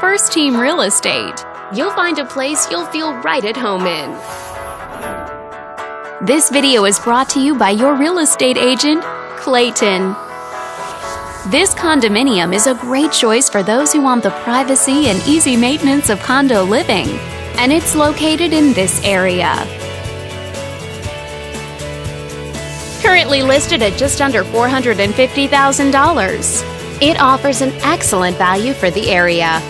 First Team Real Estate. You'll find a place you'll feel right at home in. This video is brought to you by your real estate agent, Clayton. This condominium is a great choice for those who want the privacy and easy maintenance of condo living, and it's located in this area. Currently listed at just under $450,000, it offers an excellent value for the area.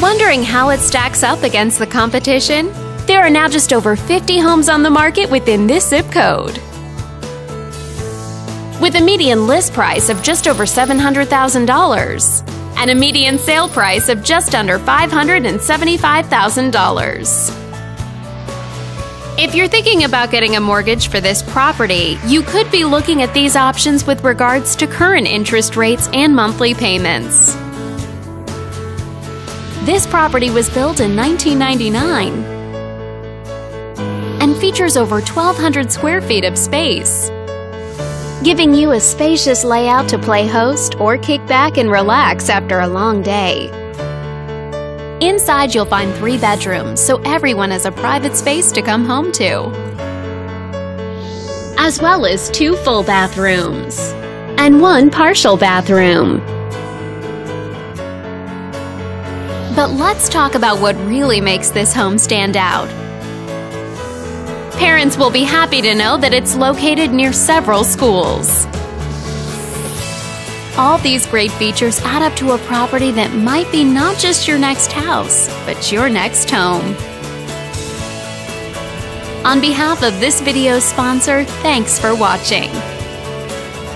Wondering how it stacks up against the competition? There are now just over 50 homes on the market within this zip code. With a median list price of just over $700,000 and a median sale price of just under $575,000. If you're thinking about getting a mortgage for this property, you could be looking at these options with regards to current interest rates and monthly payments. This property was built in 1999 and features over 1,200 square feet of space, giving you a spacious layout to play host or kick back and relax after a long day. Inside, you'll find three bedrooms, so everyone has a private space to come home to, as well as two full bathrooms and one partial bathroom. But let's talk about what really makes this home stand out. Parents will be happy to know that it's located near several schools. All these great features add up to a property that might be not just your next house, but your next home. On behalf of this video's sponsor, thanks for watching.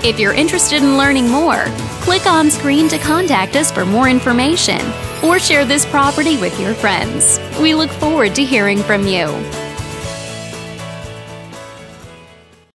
If you're interested in learning more, click on screen to contact us for more information or share this property with your friends. We look forward to hearing from you.